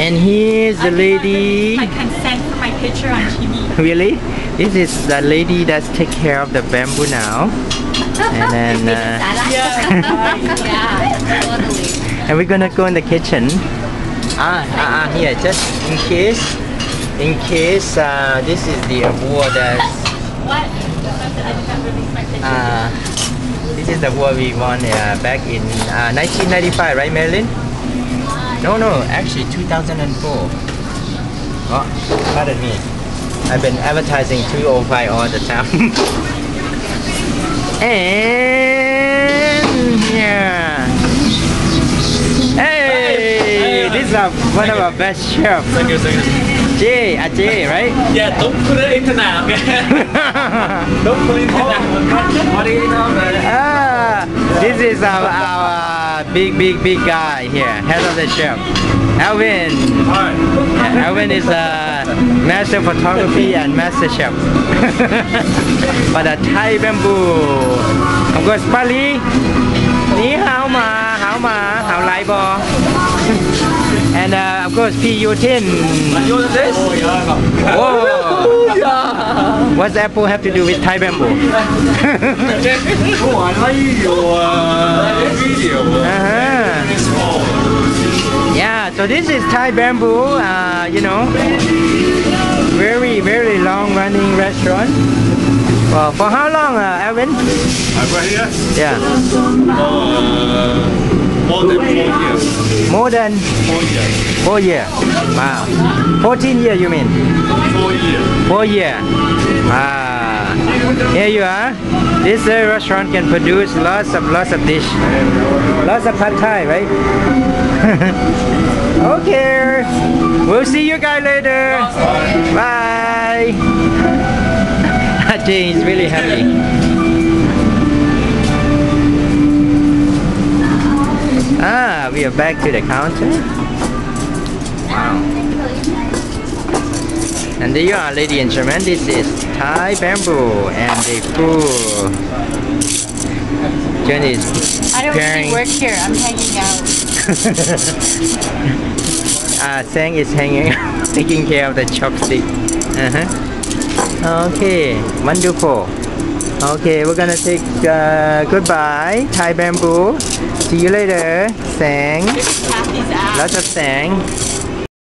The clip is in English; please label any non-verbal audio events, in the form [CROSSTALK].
And here's the lady. I consent for my picture on TV. Really? This is the lady that's take care of the bamboo now. And then, [LAUGHS] uh, [LAUGHS] yeah, totally. [LAUGHS] and we're gonna go in the kitchen. Ah, ah, ah, here, just in case, in case, uh, this is the award that, What? I did not release my picture. uh, this is the award we won uh, back in uh, 1995, right, Marilyn? No, no, actually 2004. Oh, pardon me. I've been advertising 205 all the time. [LAUGHS] and yeah. Hey, this is one of our best chefs. Thank you, thank you. Jay, uh, Jay, right? Yeah, don't put it into now, okay? [LAUGHS] don't put it into now. What do you know, man? This is our, our big, big, big guy here, head of the chef. Alvin. Yeah, Alvin is a master photography and master chef. [LAUGHS] but a Thai bamboo. Of course, Bali. Ni hao ma, hao ma, hao lai bo. [LAUGHS] And uh, of course, P. U. Tin. You want this? Oh, yeah. Whoa. What's apple have to do with Thai bamboo? Oh, I like your uh, video. uh-huh. Yeah, so this is Thai bamboo, uh, you know, very, very long running restaurant. Well, for how long, uh, Alvin? I'm right here. Yeah, Uh, more than four years. more than Four years. four years. Wow. 14 years, you mean? Four years. Four years. Ah, here you are. This uh, restaurant can produce lots of lots of dish, lots of pad thai, right? [LAUGHS] okay. We'll see you guys later. Bye. [LAUGHS] Jay is really happy. We are back to the counter. Wow. And there you are, ladies and gentlemen. This is Thai bamboo and the food. Jenny is I don't really work here. I'm hanging out. [LAUGHS] uh, Sang is hanging, [LAUGHS] taking care of the chopstick. Uh-huh. Okay, wonderful. Okay, we're gonna take uh, goodbye, Thai bamboo. See you later, Sang. Lots of Sang.